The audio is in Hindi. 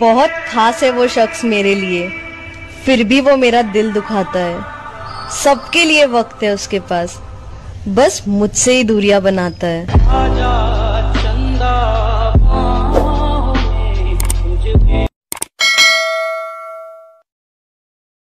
बहुत खास है वो शख्स मेरे लिए। फिर भी वो मेरा दिल दुखाता है। सबके लिए वक्त है उसके पास। बस मुझसे ही दूरियाँ बनाता है।